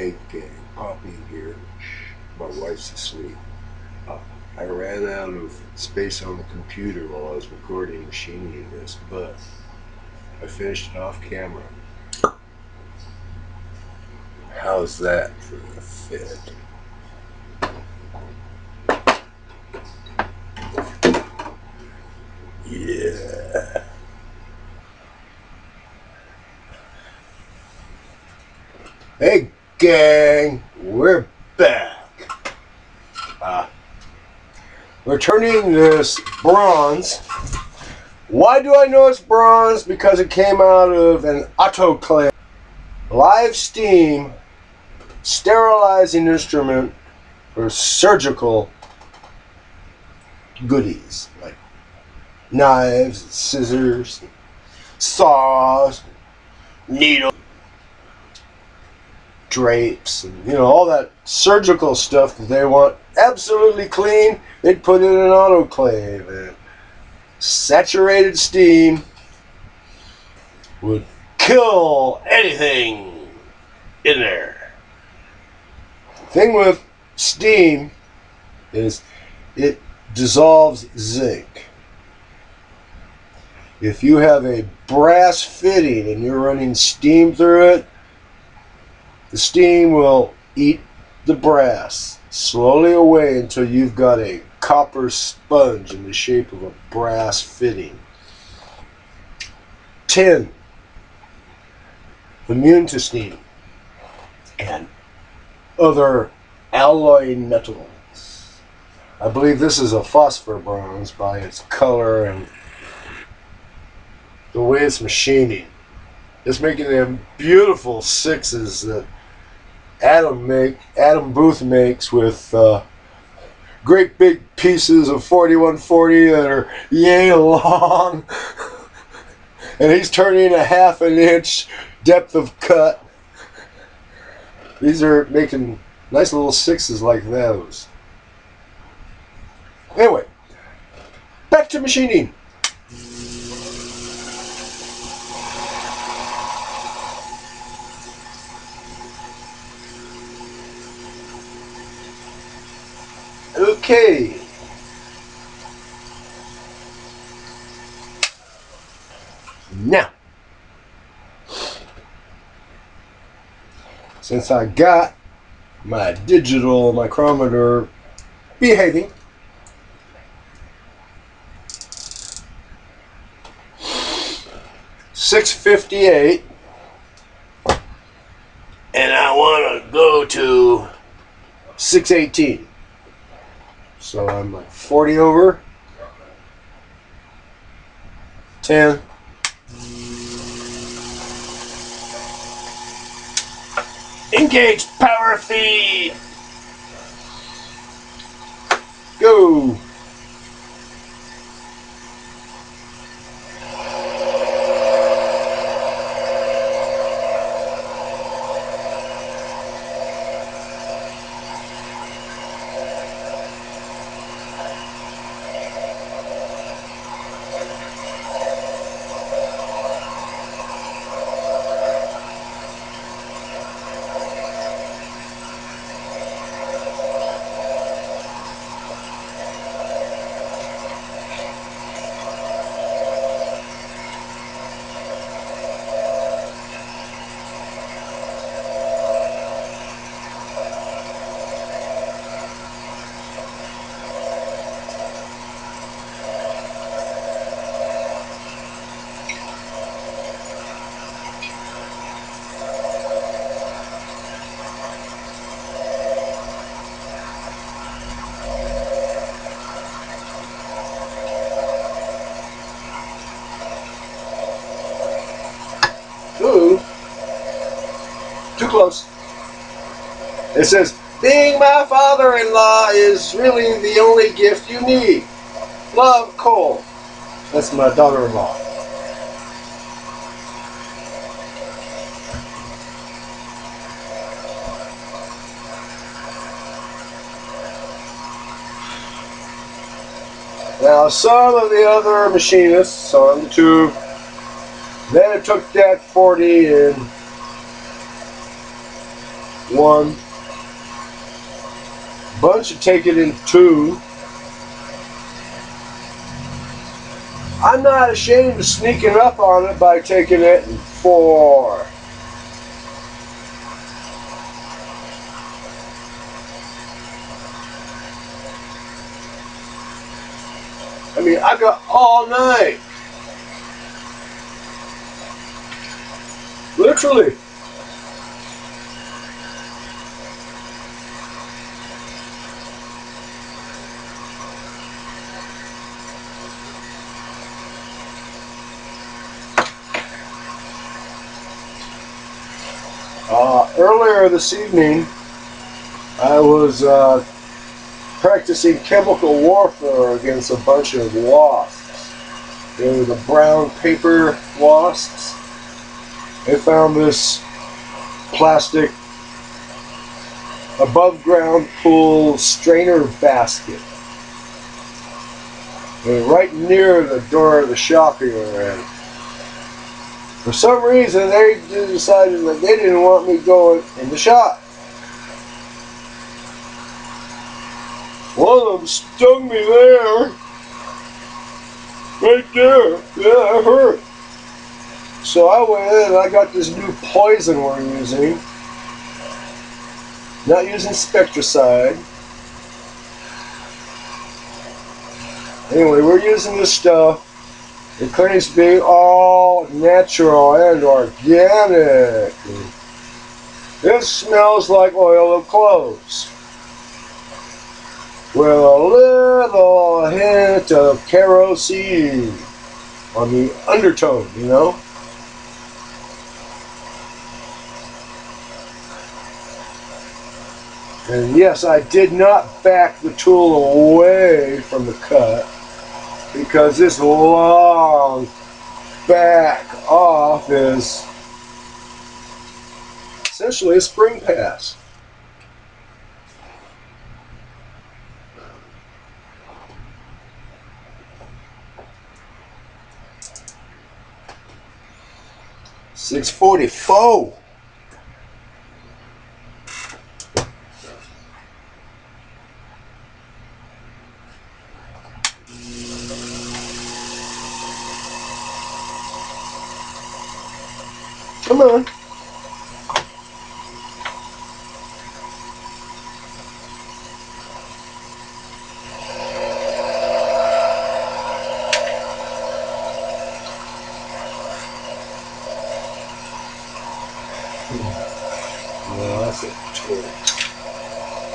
Hey gang, Poppy here. My wife's asleep. Uh, I ran out of space on the computer while I was recording machining this, but I finished it off camera. How's that for a fit? Yeah. Hey gang, we're back. Uh, we're turning this bronze. Why do I know it's bronze? Because it came out of an autoclave live steam sterilizing instrument for surgical goodies like knives, scissors, saws, needles drapes and you know all that surgical stuff that they want absolutely clean they'd put it in an autoclave and saturated steam would kill anything in there. The thing with steam is it dissolves zinc. If you have a brass fitting and you're running steam through it the steam will eat the brass slowly away until you've got a copper sponge in the shape of a brass fitting. Tin, immune to steam, and other alloy metals. I believe this is a phosphor bronze by its color and the way it's machining. It's making them beautiful sixes that Adam make Adam Booth makes with uh, great big pieces of 4140 that are yay long, and he's turning a half an inch depth of cut. These are making nice little sixes like those. Anyway, back to machining. Okay. Now, since I got my digital micrometer behaving, six fifty eight, and I want to go to six eighteen. So I'm like 40 over. 10. Engage power feed. Go. It says, being my father-in-law is really the only gift you need. Love, Cole. That's my daughter-in-law. Now, some of the other machinists on the tube Then took that 40 and one. Bunch of take it in two. I'm not ashamed of sneaking up on it by taking it in four. I mean, I got all night. Literally. Uh, earlier this evening, I was uh, practicing chemical warfare against a bunch of wasps. They were the brown paper wasps. They found this plastic above ground pool strainer basket. And right near the door of the shop in. For some reason, they decided that they didn't want me going in the shop. One of them stung me there. Right there. Yeah, it hurt. So I went in and I got this new poison we're using. Not using Spectracide. Anyway, we're using this stuff. The claims to be all natural and organic. It smells like oil of cloves with a little hint of kerosene on the undertone, you know? And yes, I did not back the tool away from the cut because this long back off is essentially a spring pass. Six forty four. Come on. That's.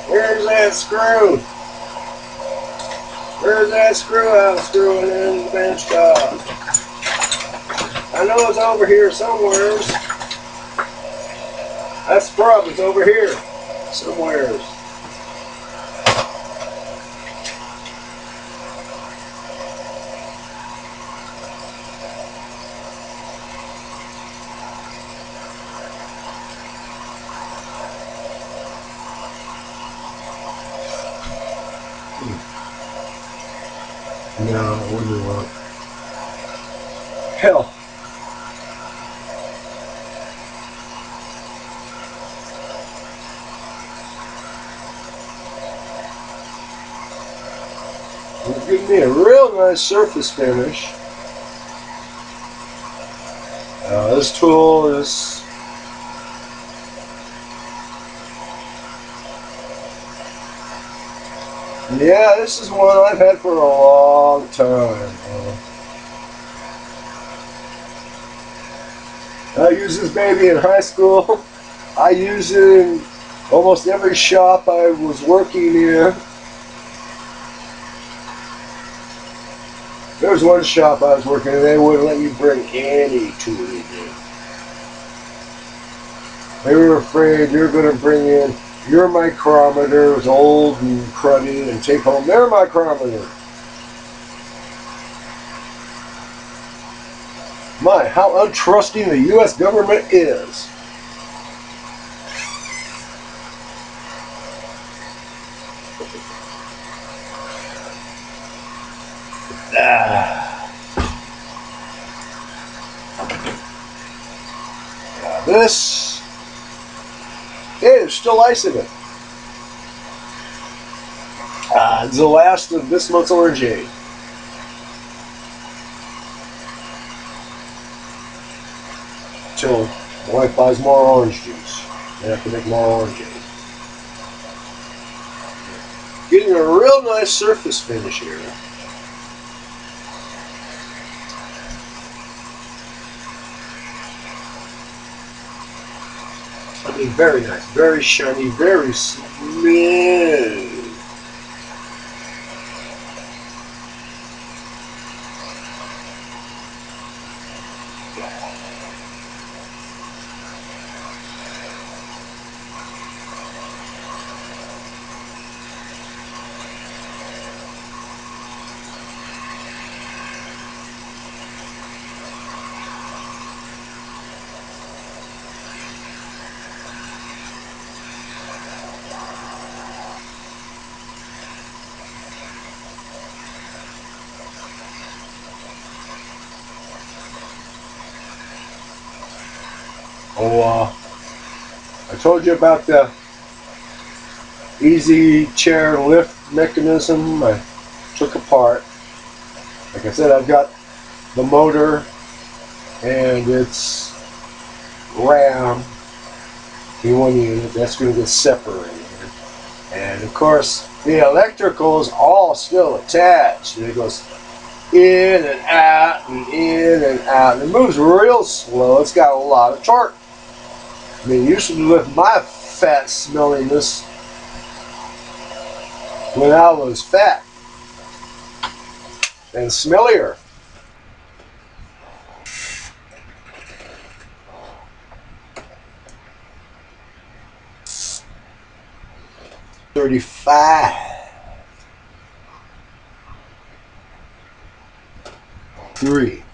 Where's that screw? Where's that screw I was screwing in the bench top? I know it's over here somewhere. That sprub is over here somewhere. Hmm. No, you want? Hell. Give me a real nice surface finish. This tool is Yeah, this is one I've had for a long time. Uh, I used this baby in high school. I used it in almost every shop I was working in. Was one shop I was working in, they wouldn't let you bring any tool in. They were afraid you're going to bring in your micrometer was old and cruddy and take home their micrometer. My, how untrusting the U.S. government is. Ah. Now this Hey, there's still ice in it. Uh, it's the last of this month's orangeade. Till my wife buys more orange juice. I have to make more orangeade. Getting a real nice surface finish here. Very nice, very shiny, very smooth. Oh, uh, I told you about the easy chair lift mechanism I took apart. Like I said, I've got the motor and its ram in one unit. That's going to get separated. And of course, the electrical is all still attached. And it goes in and out and in and out. And it moves real slow. It's got a lot of torque. I mean, used to lift my fat smelliness when I was fat and smellier. Thirty-five. Three.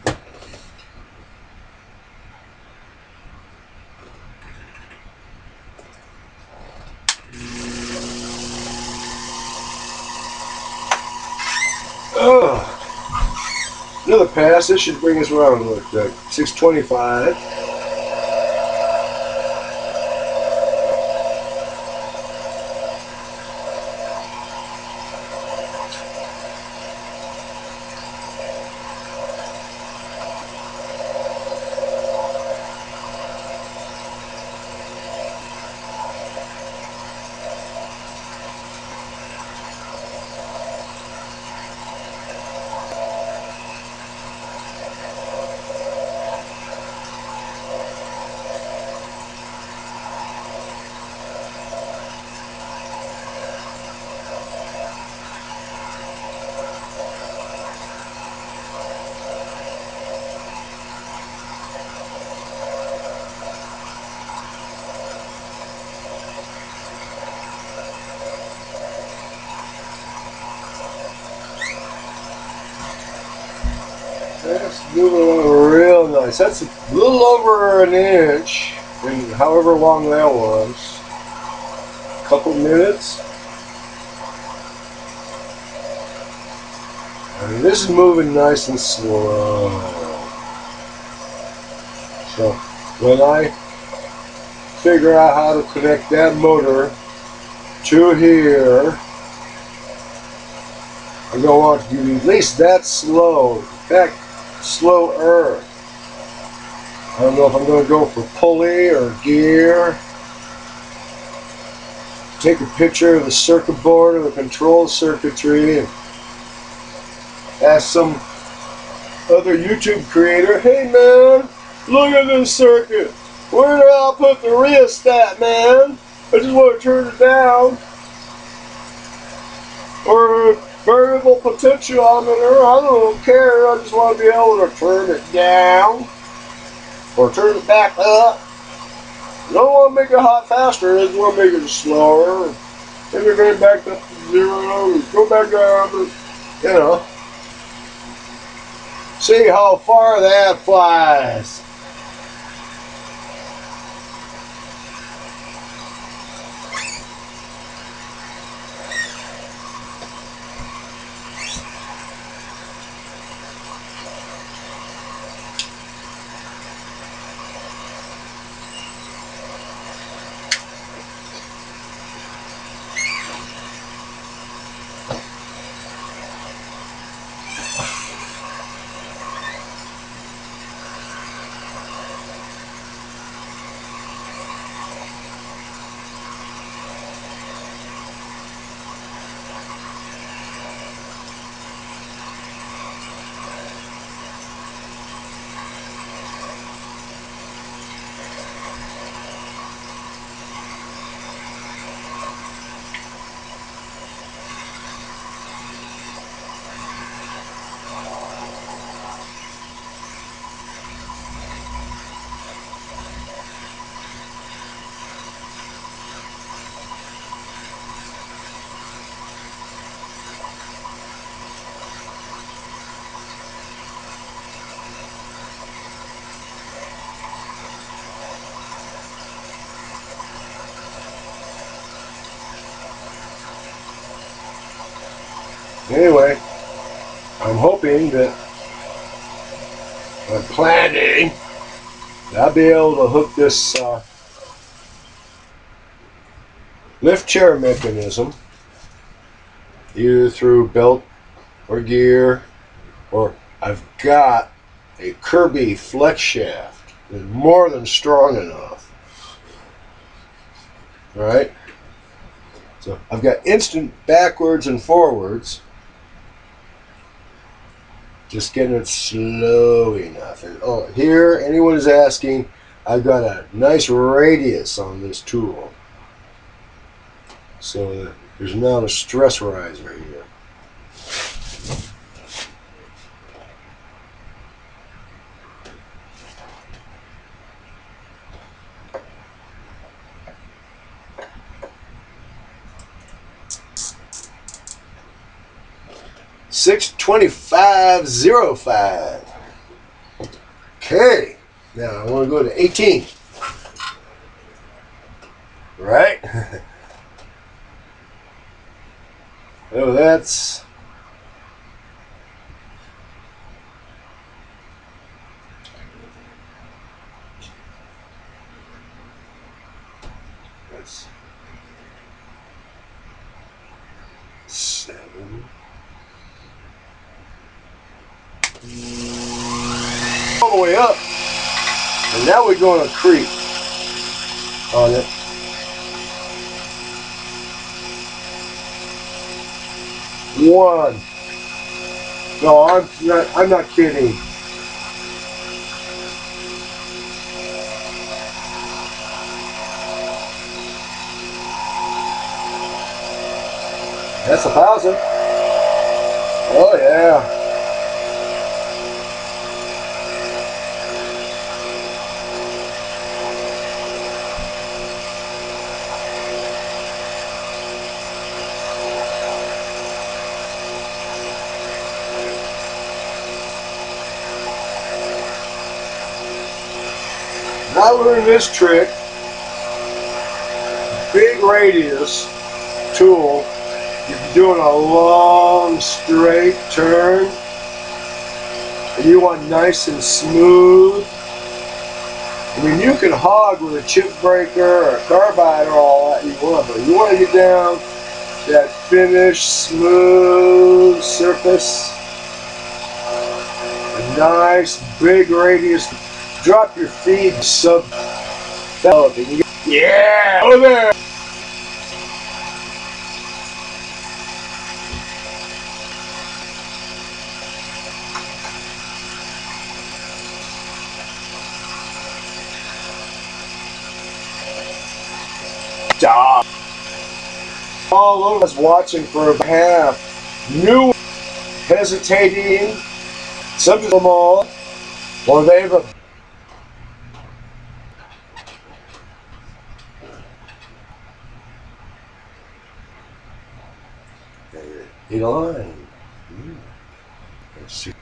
Ugh. Another pass. This should bring us around like uh, 625. Moving along real nice. That's a little over an inch, and however long that was. A Couple minutes. Mean, this is moving nice and slow. So when I figure out how to connect that motor to here, I'm gonna want to do at least that slow. In fact, slower. I don't know if I'm going to go for pulley or gear. Take a picture of the circuit board or the control circuitry and ask some other YouTube creator, hey man, look at this circuit. Where do I put the rheostat, man? I just want to turn it down. Or variable potentiometer. I don't care. I just want to be able to turn it down or turn it back up. I don't want to make it hot faster. I just want to make it slower. Maybe bring it back up to zero. Go back down. You know. See how far that flies. Anyway, I'm hoping that I'm planning that I'll be able to hook this uh, lift chair mechanism either through belt or gear or I've got a Kirby flex shaft that's more than strong enough. Right? So I've got instant backwards and forwards. Just getting it slow enough. And oh, here, anyone is asking, I've got a nice radius on this tool. So uh, there's not a stress riser here. Six twenty-five zero five. Okay, now I want to go to eighteen. Right. oh, that's All the way up, and now we're going to creep on oh, it. One. No, I'm not. I'm not kidding. That's a thousand. Oh yeah. Learn this trick. Big radius tool. You're doing a long straight turn and you want nice and smooth, I mean you can hog with a chip breaker or a carbide or all that you want, but you want to get down that finished smooth surface. A nice big radius drop your feed sub yeah! Over there! Stop. All of us watching for a half, new, hesitating, some of them all, or they've Let's see.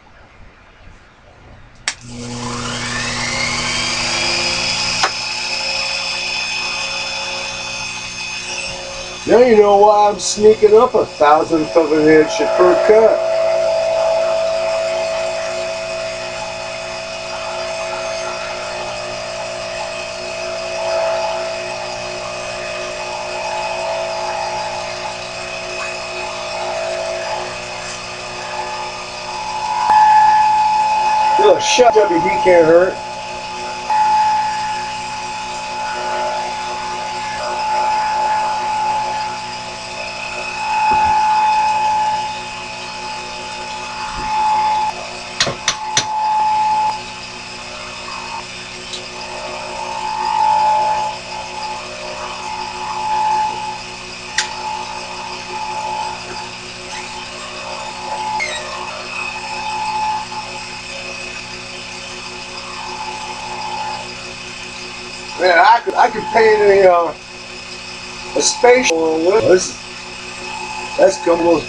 Now you know why I'm sneaking up a thousandth of an inch per cut. Look, shut up, he can't hurt. Man, I paint a uh, a spatial this that's come with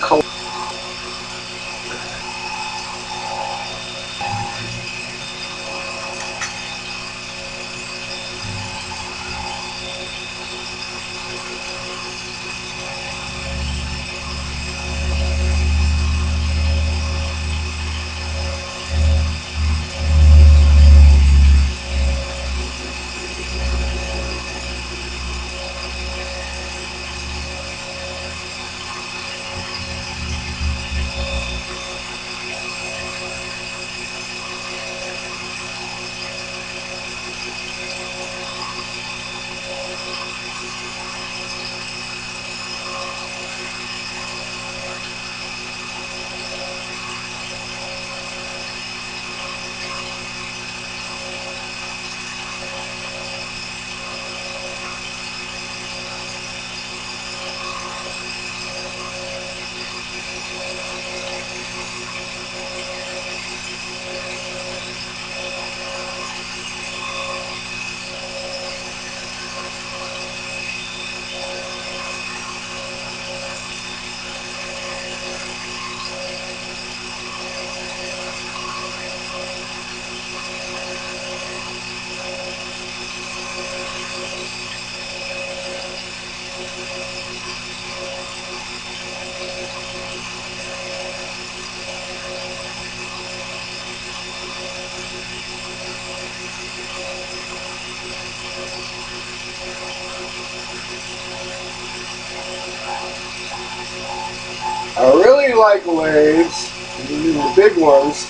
like the big ones,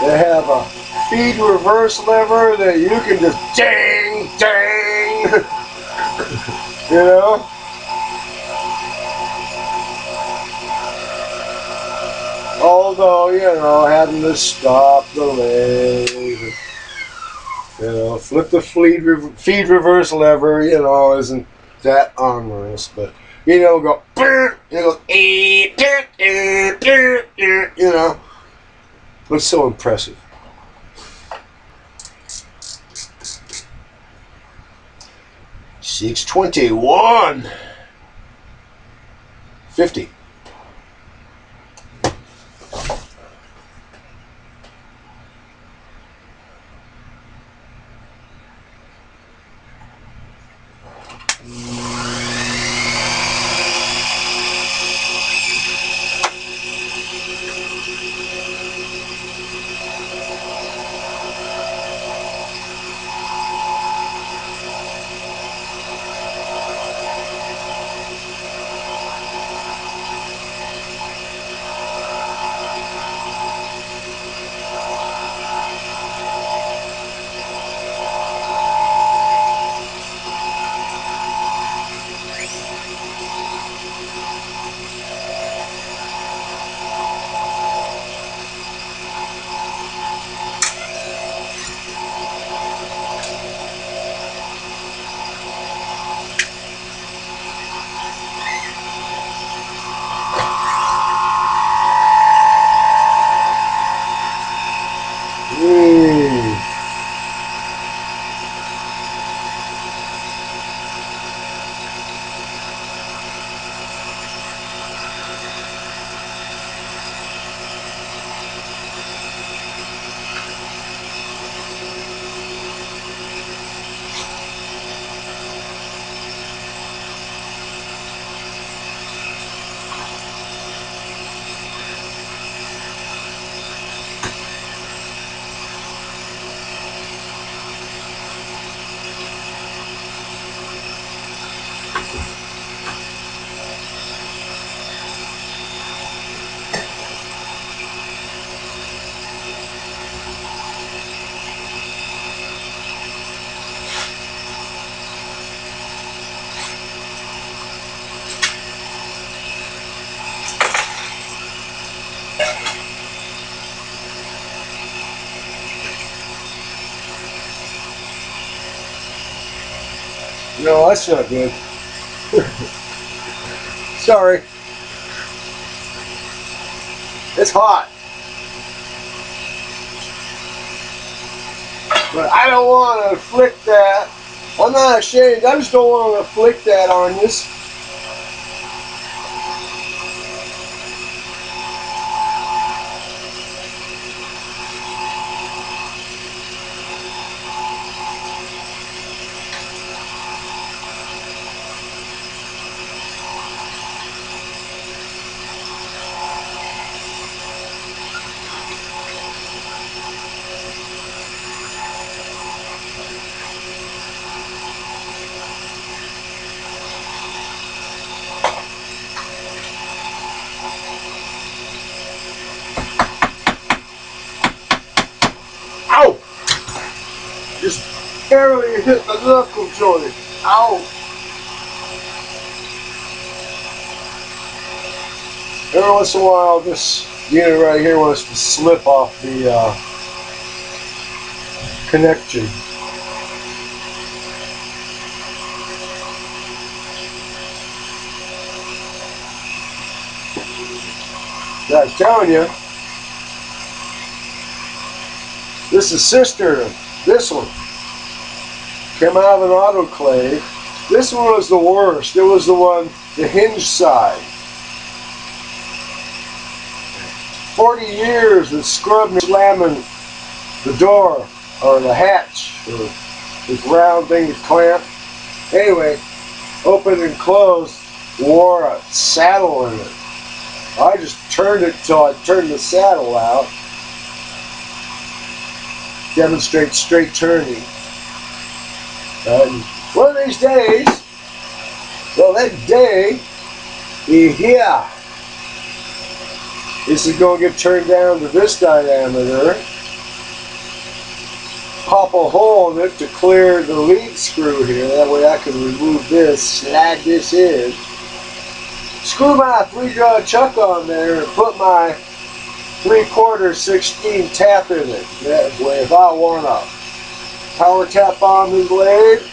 they have a feed reverse lever that you can just dang, dang, you know? Although, you know, having to stop the lathe, you know, flip the feed, feed reverse lever, you know, isn't that onerous, but you know, go, you go, you know, looks eh, eh, eh, so impressive. Six twenty one fifty. That's not good. Sorry. It's hot. But I don't want to flick that. I'm not ashamed. I just don't want to flick that on this. Joint. Ow! Every once in a while, this unit right here wants to slip off the uh, connection. Yeah, I'm telling you, this is sister, this one came out of an autoclave. This one was the worst. It was the one, the hinge side. 40 years of scrubbing slamming the door or the hatch or this round thing clamp. Anyway, open and closed, wore a saddle in it. I just turned it till I turned the saddle out. Demonstrate straight turning. And one of these days, well, that day here. This is going to get turned down to this diameter. Pop a hole in it to clear the lead screw here. That way I can remove this, slide this in. Screw my three jaw chuck on there and put my three quarter 16 tap in it. That way if I want to power tap on the blade,